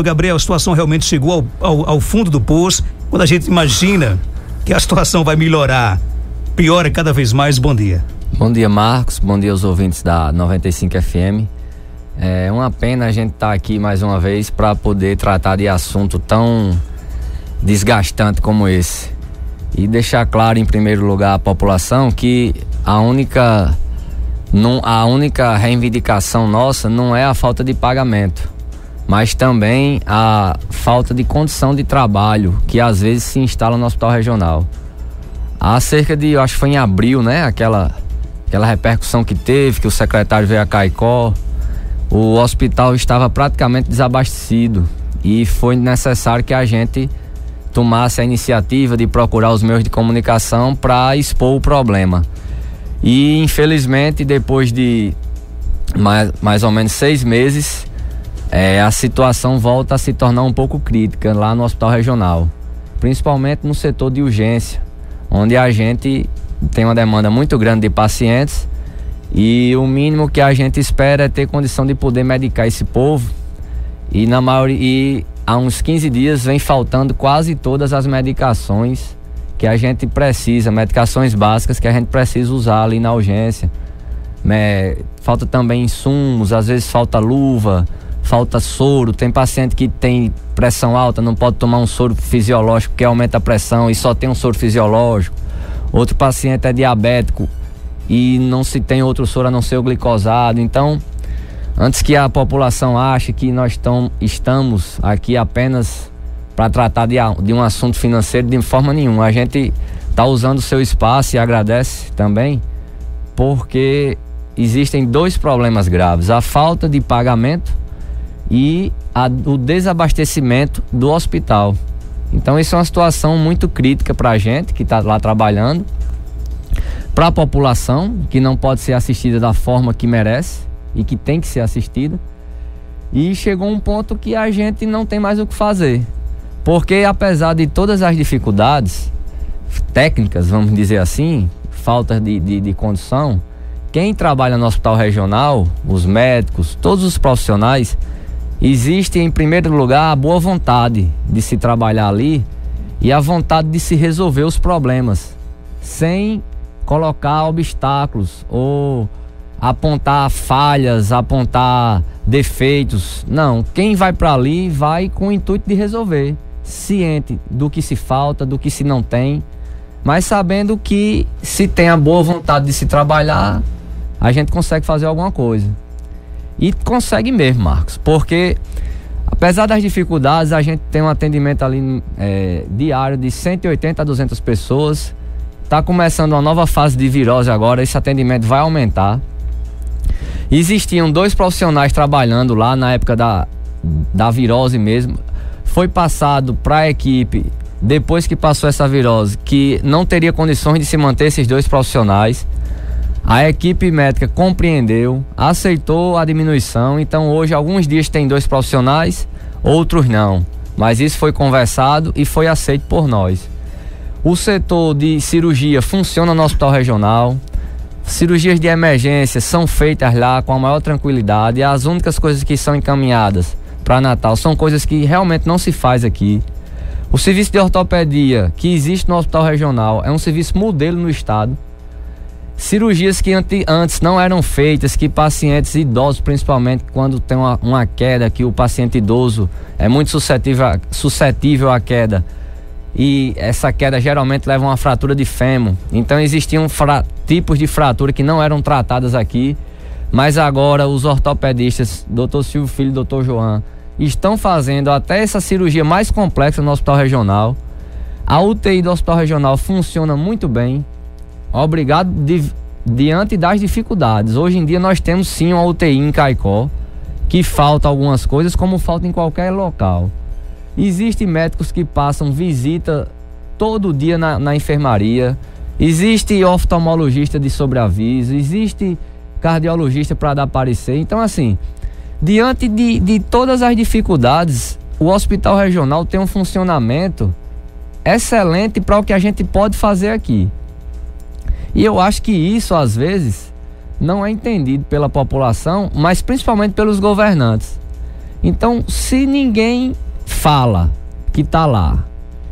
Doutor Gabriel, a situação realmente chegou ao, ao, ao fundo do poço. Quando a gente imagina que a situação vai melhorar, piora cada vez mais. Bom dia. Bom dia, Marcos. Bom dia aos ouvintes da 95 FM. É uma pena a gente estar tá aqui mais uma vez para poder tratar de assunto tão desgastante como esse. E deixar claro, em primeiro lugar, à população que a única, não, a única reivindicação nossa não é a falta de pagamento, mas também a falta de condição de trabalho que às vezes se instala no hospital regional. Há cerca de, eu acho que foi em abril, né? Aquela, aquela repercussão que teve, que o secretário veio a Caicó, o hospital estava praticamente desabastecido e foi necessário que a gente tomasse a iniciativa de procurar os meios de comunicação para expor o problema. E infelizmente, depois de mais, mais ou menos seis meses, é, a situação volta a se tornar um pouco crítica lá no hospital regional, principalmente no setor de urgência, onde a gente tem uma demanda muito grande de pacientes e o mínimo que a gente espera é ter condição de poder medicar esse povo. E na maioria e há uns 15 dias vem faltando quase todas as medicações que a gente precisa, medicações básicas que a gente precisa usar ali na urgência. É, falta também insumos, às vezes falta luva, falta soro. Tem paciente que tem pressão alta, não pode tomar um soro fisiológico que aumenta a pressão e só tem um soro fisiológico. Outro paciente é diabético e não se tem outro soro a não ser o glicosado. Então, antes que a população ache que nós estamos aqui apenas para tratar de, de um assunto financeiro de forma nenhuma. A gente está usando o seu espaço e agradece também, porque existem dois problemas graves: a falta de pagamento e a, o desabastecimento do hospital. Então, isso é uma situação muito crítica para a gente que está lá trabalhando, para a população que não pode ser assistida da forma que merece e que tem que ser assistida. E chegou um ponto que a gente não tem mais o que fazer. Porque apesar de todas as dificuldades técnicas, vamos dizer assim, falta de, de, de condição, quem trabalha no hospital regional, os médicos, todos os profissionais, existe em primeiro lugar a boa vontade de se trabalhar ali e a vontade de se resolver os problemas, sem colocar obstáculos ou apontar falhas, apontar defeitos. Não, quem vai para ali vai com o intuito de resolver ciente do que se falta, do que se não tem, mas sabendo que se tem a boa vontade de se trabalhar, a gente consegue fazer alguma coisa. E consegue mesmo, Marcos, porque apesar das dificuldades, a gente tem um atendimento ali é, diário de 180 a 200 pessoas. Está começando uma nova fase de virose agora, esse atendimento vai aumentar. Existiam dois profissionais trabalhando lá na época da, da virose mesmo foi passado para a equipe, depois que passou essa virose, que não teria condições de se manter esses dois profissionais. A equipe médica compreendeu, aceitou a diminuição, então hoje alguns dias tem dois profissionais, outros não. Mas isso foi conversado e foi aceito por nós. O setor de cirurgia funciona no hospital regional. Cirurgias de emergência são feitas lá com a maior tranquilidade. As únicas coisas que são encaminhadas para Natal. São coisas que realmente não se faz aqui. O serviço de ortopedia que existe no hospital regional é um serviço modelo no estado. Cirurgias que antes não eram feitas, que pacientes idosos, principalmente quando tem uma, uma queda, que o paciente idoso é muito suscetível, a, suscetível à queda. E essa queda geralmente leva a uma fratura de fêmur. Então existiam tipos de fratura que não eram tratadas aqui. Mas agora os ortopedistas, Dr. Silvio Filho e Dr. João, estão fazendo até essa cirurgia mais complexa no hospital regional. A UTI do hospital regional funciona muito bem. Obrigado de, diante das dificuldades. Hoje em dia nós temos sim uma UTI em Caicó, que falta algumas coisas, como falta em qualquer local. Existem médicos que passam visita todo dia na, na enfermaria. Existe oftalmologista de sobreaviso. Existe cardiologista para dar parecer. Então, assim, Diante de, de todas as dificuldades, o hospital regional tem um funcionamento excelente para o que a gente pode fazer aqui. E eu acho que isso, às vezes, não é entendido pela população, mas principalmente pelos governantes. Então, se ninguém fala que está lá,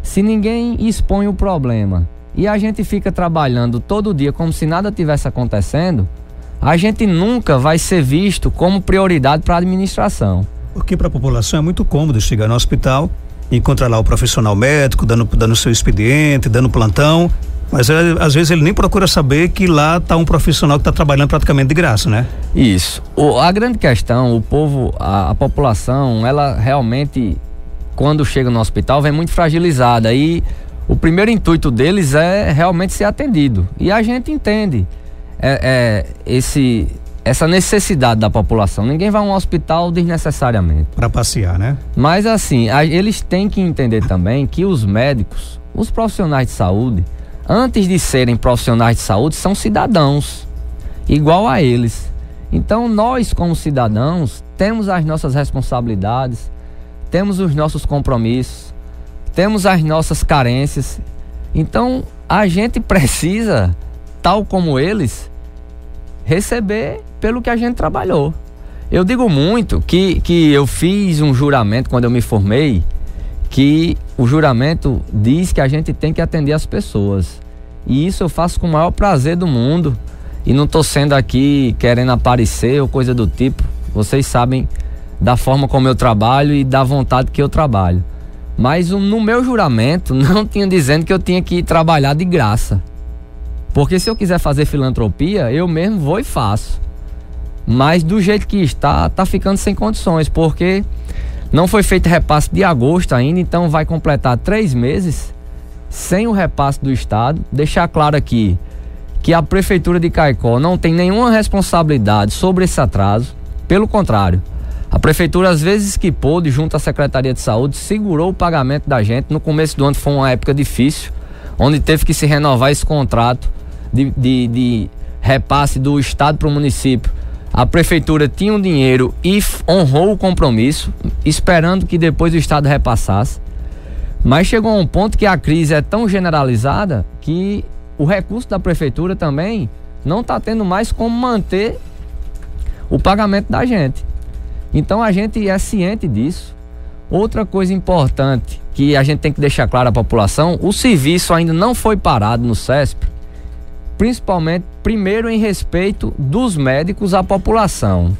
se ninguém expõe o problema e a gente fica trabalhando todo dia como se nada tivesse acontecendo, a gente nunca vai ser visto como prioridade para a administração. Porque para a população é muito cômodo chegar no hospital, encontrar lá o profissional médico, dando, dando seu expediente, dando plantão, mas às vezes ele nem procura saber que lá está um profissional que está trabalhando praticamente de graça, né? Isso. O, a grande questão, o povo, a, a, população, ela realmente, quando chega no hospital, vem muito fragilizada. E o primeiro intuito deles é realmente ser atendido. E a gente entende é, é esse, essa necessidade da população. Ninguém vai a um hospital desnecessariamente. Para passear, né? Mas assim, a, eles têm que entender também que os médicos, os profissionais de saúde, antes de serem profissionais de saúde, são cidadãos, igual a eles. Então, nós, como cidadãos, temos as nossas responsabilidades, temos os nossos compromissos, temos as nossas carências. Então, a gente precisa, tal como eles, receber pelo que a gente trabalhou. Eu digo muito que, que eu fiz um juramento quando eu me formei que o juramento diz que a gente tem que atender as pessoas. E isso eu faço com o maior prazer do mundo. E não estou sendo aqui querendo aparecer ou coisa do tipo. Vocês sabem da forma como eu trabalho e da vontade que eu trabalho. Mas no meu juramento não tinha dizendo que eu tinha que trabalhar de graça. Porque se eu quiser fazer filantropia, eu mesmo vou e faço. Mas do jeito que está, tá ficando sem condições, porque não foi feito repasse de agosto ainda, então vai completar três meses sem o repasse do Estado. Deixar claro aqui que a Prefeitura de Caicó não tem nenhuma responsabilidade sobre esse atraso. Pelo contrário, a Prefeitura, às vezes que pôde, junto à Secretaria de Saúde, segurou o pagamento da gente. No começo do ano foi uma época difícil, onde teve que se renovar esse contrato de, de, de repasse do Estado para o município a prefeitura tinha um dinheiro e honrou o compromisso, esperando que depois o Estado repassasse. Mas chegou a um ponto que a crise é tão generalizada que o recurso da prefeitura também não está tendo mais como manter o pagamento da gente. Então a gente é ciente disso. Outra coisa importante que a gente tem que deixar claro à população: o serviço ainda não foi parado no CESP principalmente, primeiro, em respeito dos médicos à população.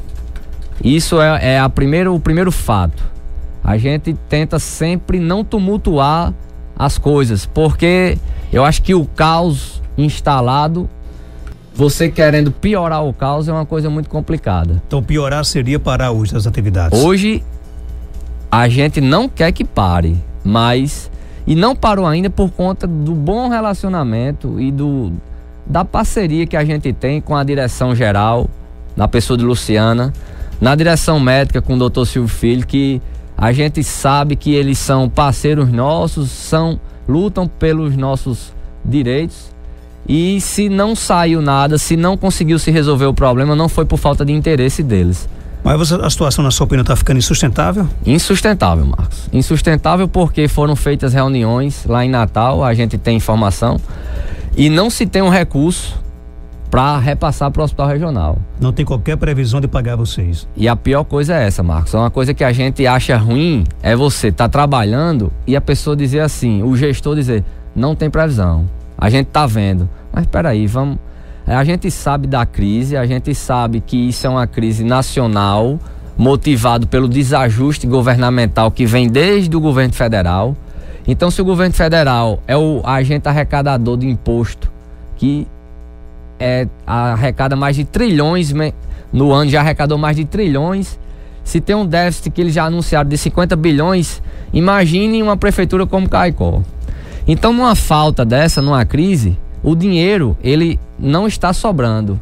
Isso é, é a primeiro, o primeiro fato. A gente tenta sempre não tumultuar as coisas, porque eu acho que o caos instalado, você querendo piorar o caos é uma coisa muito complicada. Então, piorar seria parar hoje as atividades? Hoje, a gente não quer que pare, mas. E não parou ainda por conta do bom relacionamento e do, da parceria que a gente tem com a direção geral, na pessoa de Luciana, na direção médica com o doutor Silvio Filho, que a gente sabe que eles são parceiros nossos, são lutam pelos nossos direitos. E se não saiu nada, se não conseguiu se resolver o problema, não foi por falta de interesse deles. Mas a situação, na sua opinião, está ficando insustentável? Insustentável, Marcos. Insustentável porque foram feitas reuniões lá em Natal, a gente tem informação e não se tem um recurso para repassar para o hospital regional. Não tem qualquer previsão de pagar vocês. E a pior coisa é essa, Marcos. É uma coisa que a gente acha ruim é você estar tá trabalhando e a pessoa dizer assim, o gestor dizer, não tem previsão. A gente tá vendo. Mas espera aí, vamos. A gente sabe da crise, a gente sabe que isso é uma crise nacional, motivado pelo desajuste governamental que vem desde o governo federal. Então, se o governo federal é o agente arrecadador de imposto, que é, arrecada mais de trilhões no ano, já arrecadou mais de trilhões. Se tem um déficit que eles já anunciaram de 50 bilhões, imagine uma prefeitura como Caicó. Então, numa falta dessa, numa crise, o dinheiro ele não está sobrando,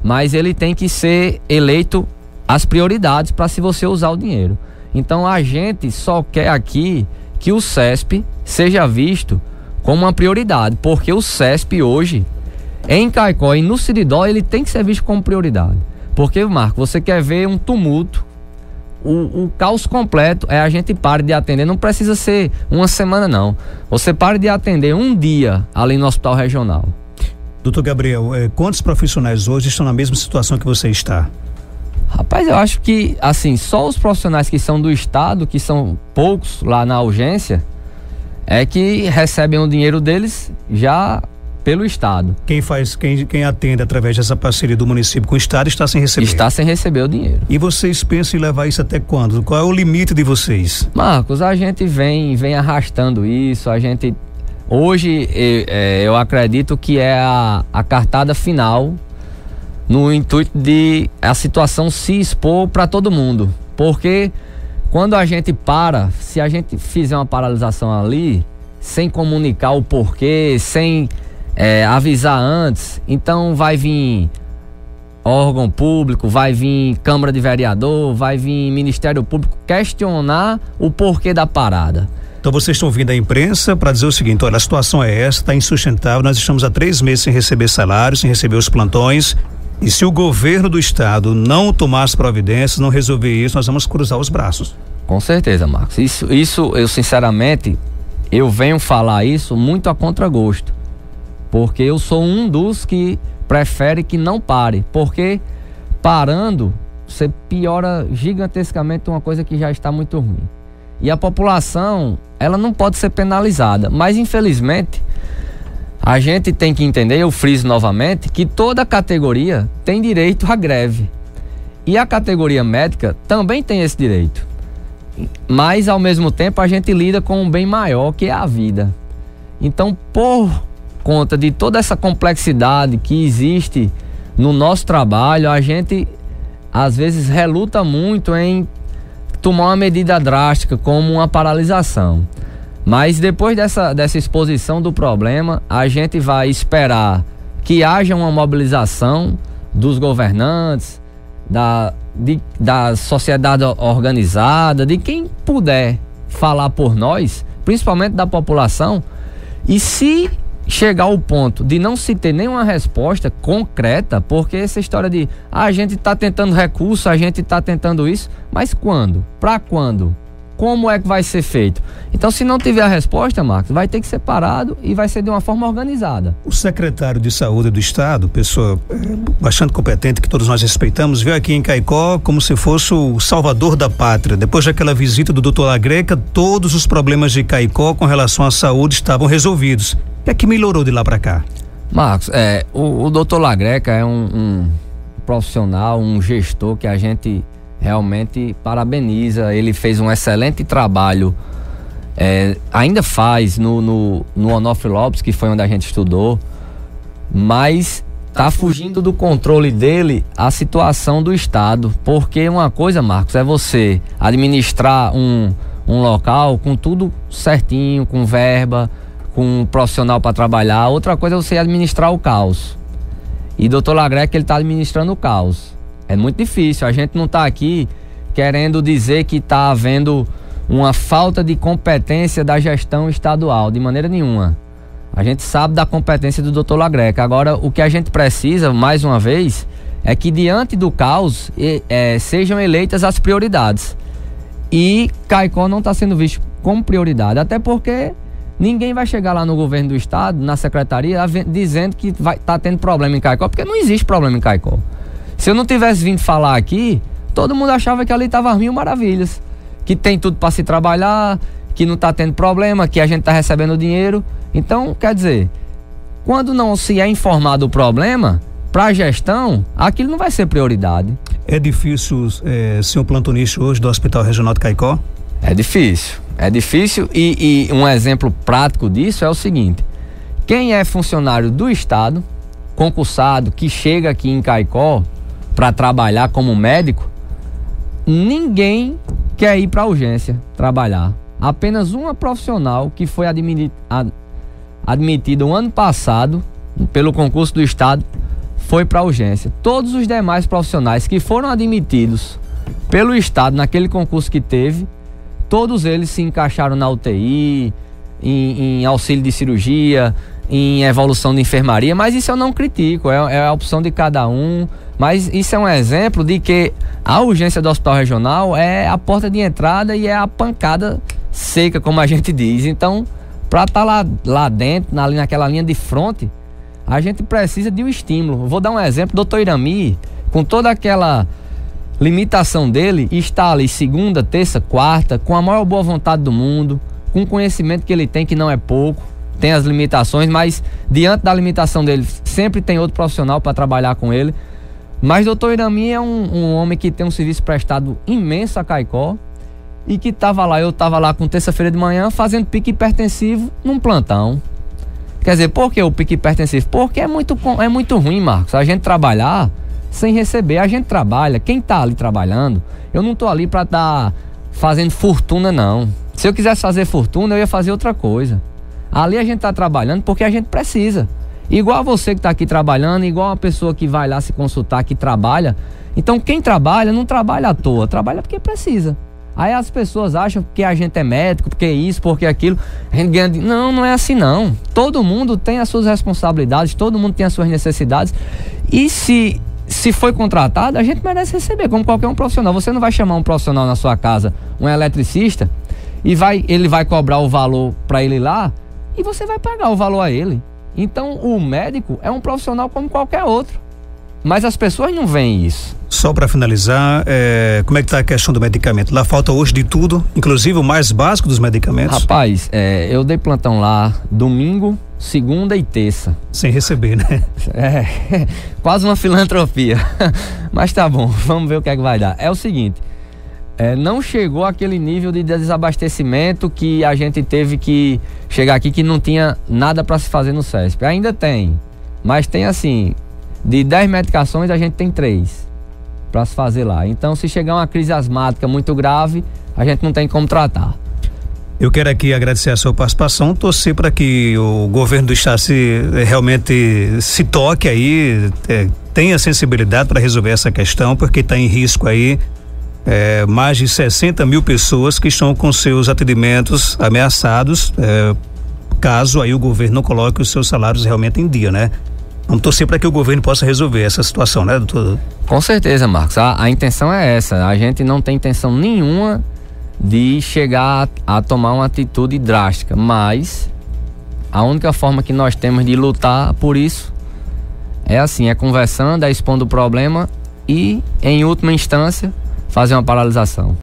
mas ele tem que ser eleito as prioridades para se você usar o dinheiro. Então, a gente só quer aqui que o CESP seja visto como uma prioridade, porque o CESP hoje, em Caicó e no Siridó, ele tem que ser visto como prioridade. Porque, Marco, você quer ver um tumulto, o, o caos completo é a gente pare de atender, não precisa ser uma semana não. Você pare de atender um dia ali no hospital regional. Doutor Gabriel, eh, quantos profissionais hoje estão na mesma situação que você está? Rapaz, eu acho que, assim, só os profissionais que são do Estado, que são poucos lá na urgência, é que recebem o dinheiro deles já pelo Estado. Quem faz, quem, quem atende através dessa parceria do município com o Estado está sem receber. Está sem receber o dinheiro. E vocês pensam em levar isso até quando? Qual é o limite de vocês? Marcos, a gente vem, vem arrastando isso, a gente. Hoje eu, é, eu acredito que é a, a cartada final no intuito de a situação se expor para todo mundo. Porque quando a gente para, se a gente fizer uma paralisação ali, sem comunicar o porquê, sem é, avisar antes, então vai vir órgão público, vai vir Câmara de Vereador, vai vir Ministério Público questionar o porquê da parada. Então vocês estão vindo à imprensa para dizer o seguinte: olha, a situação é essa, está insustentável, nós estamos há três meses sem receber salário, sem receber os plantões. E se o governo do estado não tomar as providências, não resolver isso, nós vamos cruzar os braços. Com certeza, Marcos. Isso, isso eu sinceramente, eu venho falar isso muito a contragosto. Porque eu sou um dos que prefere que não pare. Porque parando, você piora gigantescamente uma coisa que já está muito ruim. E a população, ela não pode ser penalizada. Mas infelizmente, a gente tem que entender, eu friso novamente, que toda categoria tem direito à greve. E a categoria médica também tem esse direito. Mas ao mesmo tempo a gente lida com um bem maior que é a vida. Então, por conta de toda essa complexidade que existe no nosso trabalho, a gente às vezes reluta muito em tomar uma medida drástica como uma paralisação. Mas depois dessa, dessa exposição do problema, a gente vai esperar que haja uma mobilização dos governantes, da, de, da sociedade organizada, de quem puder falar por nós, principalmente da população, e se chegar ao ponto de não se ter nenhuma resposta concreta, porque essa história de ah, a gente está tentando recurso, a gente está tentando isso, mas quando? Para quando? Como é que vai ser feito? Então, se não tiver a resposta, Marcos, vai ter que ser parado e vai ser de uma forma organizada. O secretário de Saúde do Estado, pessoa eh, bastante competente que todos nós respeitamos, veio aqui em Caicó como se fosse o salvador da pátria. Depois daquela visita do doutor Lagreca, todos os problemas de Caicó com relação à saúde estavam resolvidos. O que é que melhorou de lá para cá? Marcos, é, o, o doutor Lagreca é um, um profissional, um gestor que a gente realmente parabeniza. Ele fez um excelente trabalho. É, ainda faz no, no, no Onofre Lopes, que foi onde a gente estudou, mas tá fugindo do controle dele a situação do Estado. Porque uma coisa, Marcos, é você administrar um, um local com tudo certinho, com verba, com um profissional para trabalhar. Outra coisa é você administrar o caos. E doutor Lagrec, ele está administrando o caos. É muito difícil. A gente não está aqui querendo dizer que está havendo uma falta de competência da gestão estadual, de maneira nenhuma. A gente sabe da competência do doutor Lagreca. Agora, o que a gente precisa, mais uma vez, é que diante do caos é, sejam eleitas as prioridades. E Caicó não está sendo visto como prioridade, até porque Ninguém vai chegar lá no governo do estado, na secretaria, dizendo que vai tá tendo problema em Caicó, porque não existe problema em Caicó. Se eu não tivesse vindo falar aqui, todo mundo achava que ali estava mil maravilhas, que tem tudo para se trabalhar, que não está tendo problema, que a gente está recebendo dinheiro. Então, quer dizer, quando não se é informado o problema, para a gestão, aquilo não vai ser prioridade. É difícil é, ser um plantonista hoje do Hospital Regional de Caicó? É difícil. É difícil e, e um exemplo prático disso é o seguinte: quem é funcionário do Estado, concursado, que chega aqui em Caicó para trabalhar como médico, ninguém quer ir para urgência trabalhar. Apenas uma profissional que foi admitida o ano passado pelo concurso do Estado foi para urgência. Todos os demais profissionais que foram admitidos pelo Estado naquele concurso que teve todos eles se encaixaram na UTI, em, em auxílio de cirurgia, em evolução de enfermaria, mas isso eu não critico, é, é, a opção de cada um. Mas isso é um exemplo de que a urgência do hospital regional é a porta de entrada e é a pancada seca, como a gente diz. Então, para estar tá lá, lá dentro, ali naquela linha de fronte, a gente precisa de um estímulo. Vou dar um exemplo, doutor Irami, com toda aquela limitação dele está ali segunda, terça, quarta, com a maior boa vontade do mundo, com o conhecimento que ele tem, que não é pouco, tem as limitações, mas diante da limitação dele, sempre tem outro profissional para trabalhar com ele. Mas doutor Irami é um, um, homem que tem um serviço prestado imenso a Caicó e que estava lá, eu estava lá com terça-feira de manhã fazendo pique hipertensivo num plantão. Quer dizer, por que o pique hipertensivo? Porque é muito, é muito ruim, Marcos, a gente trabalhar sem receber. A gente trabalha, quem está ali trabalhando, eu não estou ali para estar tá fazendo fortuna, não. Se eu quisesse fazer fortuna, eu ia fazer outra coisa. Ali a gente está trabalhando porque a gente precisa. Igual você que está aqui trabalhando, igual a pessoa que vai lá se consultar, que trabalha. Então, quem trabalha, não trabalha à toa, trabalha porque precisa. Aí as pessoas acham que a gente é médico, porque isso, porque aquilo. A gente ganha. Não, não é assim não. Todo mundo tem as suas responsabilidades, todo mundo tem as suas necessidades. E se se foi contratado, a gente merece receber, como qualquer um profissional. Você não vai chamar um profissional na sua casa, um eletricista, e vai, ele vai cobrar o valor para ele lá, e você vai pagar o valor a ele. Então, o médico é um profissional como qualquer outro. Mas as pessoas não veem isso. Só para finalizar, é, como é que está a questão do medicamento? Lá falta hoje de tudo, inclusive o mais básico dos medicamentos. Rapaz, é, eu dei plantão lá domingo, segunda e terça. Sem receber, né? É, quase uma filantropia. Mas tá bom, vamos ver o que é que vai dar. É o seguinte, é, não chegou aquele nível de desabastecimento que a gente teve que chegar aqui que não tinha nada para se fazer no CESP. Ainda tem, mas tem assim, de 10 medicações a gente tem 3 para se fazer lá. Então, se chegar uma crise asmática muito grave, a gente não tem como tratar. Eu quero aqui agradecer a sua participação, torcer para que o governo do estado se, eh, realmente se toque aí, é, tenha sensibilidade para resolver essa questão, porque está em risco aí é, mais de 60 mil pessoas que estão com seus atendimentos ameaçados, é, caso aí o governo não coloque os seus salários realmente em dia, né? Vamos torcer para que o governo possa resolver essa situação, né, doutor? Com certeza, Marcos. A, a intenção é essa. A gente não tem intenção nenhuma de chegar a, a tomar uma atitude drástica, mas a única forma que nós temos de lutar por isso é assim, é conversando, é expondo o problema e, em última instância, fazer uma paralisação.